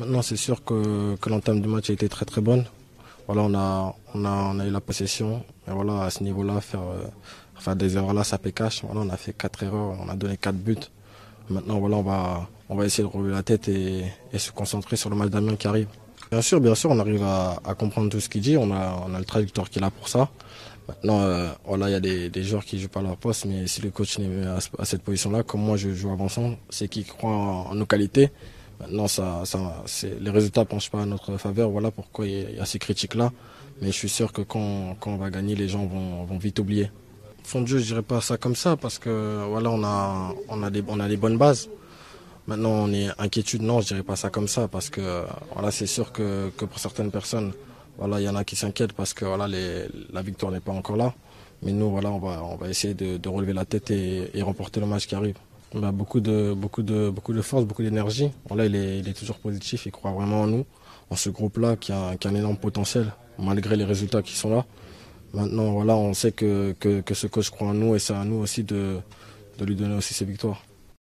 Maintenant, c'est sûr que, l'entame du match a été très très bonne. Voilà, on a, on a, on a eu la possession. Et voilà, à ce niveau-là, faire, euh, faire des erreurs là, ça fait cash. Voilà, on a fait quatre erreurs, on a donné quatre buts. Maintenant, voilà, on va, on va essayer de relever la tête et, se concentrer sur le match d'Amiens qui arrive. Bien sûr, bien sûr, on arrive à, comprendre tout ce qu'il dit. On a, on a le traducteur qui est là pour ça. Maintenant, euh, voilà, il y a des, des joueurs qui jouent pas leur poste, mais si le coach n'est à, à, cette position-là, comme moi je joue avançant, c'est qu'il croit en, nos qualités. Maintenant, ça, les résultats ne penchent pas à notre faveur. Voilà pourquoi il y a ces critiques-là. Mais je suis sûr que quand, quand on va gagner, les gens vont, vite oublier. Fond de jeu, je dirais pas ça comme ça parce que voilà, on a, des, bonnes bases. Maintenant, on est inquiétude, non, je dirais pas ça comme ça parce que voilà, c'est sûr que, pour certaines personnes, voilà, il y en a qui s'inquiètent parce que voilà, la victoire n'est pas encore là. Mais nous, voilà, on va, essayer de, de relever la tête et, et remporter le match qui arrive. A beaucoup de, beaucoup de, beaucoup de force, beaucoup d'énergie. Là, il est, il est toujours positif, il croit vraiment en nous, en ce groupe-là qui a, qui a un énorme potentiel, malgré les résultats qui sont là. Maintenant, voilà, on sait que, que, que ce coach croit en nous et c'est à nous aussi de, de lui donner aussi ses victoires.